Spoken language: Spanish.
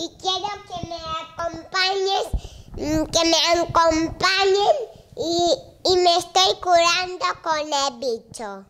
y quiero que me acompañes, mm, que me acompañen y, y me estoy curando con el bicho.